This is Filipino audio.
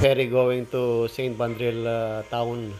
ferry going to St. Bandril uh, town.